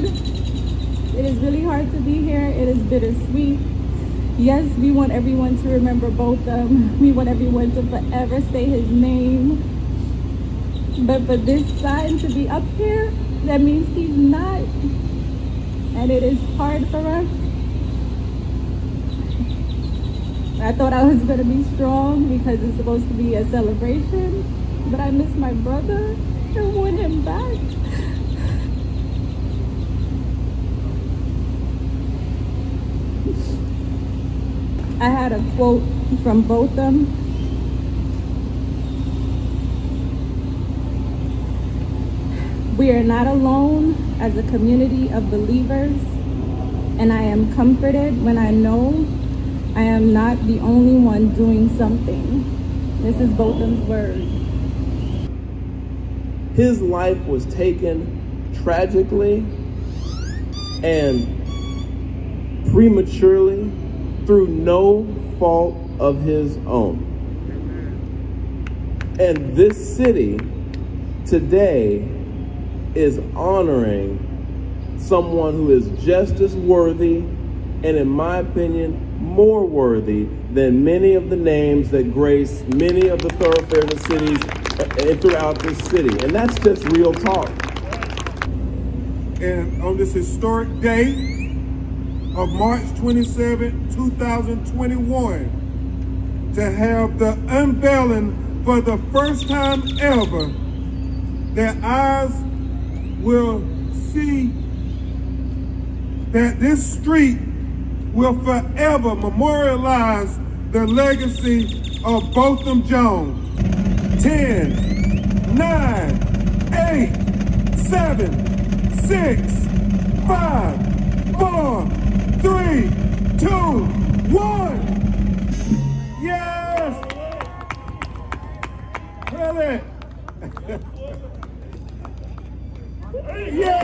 hard. It is really hard to be here. It is bittersweet. Yes, we want everyone to remember Botham. We want everyone to forever say his name. But for this sign to be up here, that means he's not. And it is hard for us. I thought I was going to be strong because it's supposed to be a celebration. But I miss my brother and want him back. I had a quote from Botham. We are not alone as a community of believers, and I am comforted when I know I am not the only one doing something. This is Botham's word. His life was taken tragically and prematurely through no fault of his own. And this city today is honoring someone who is just as worthy and, in my opinion, more worthy than many of the names that grace many of the thoroughfares and cities uh, throughout this city. And that's just real talk. And on this historic day, of March 27, 2021 to have the unveiling for the first time ever that eyes will see that this street will forever memorialize the legacy of Botham Jean. 10, 9, 8, 7, 6, Yeah!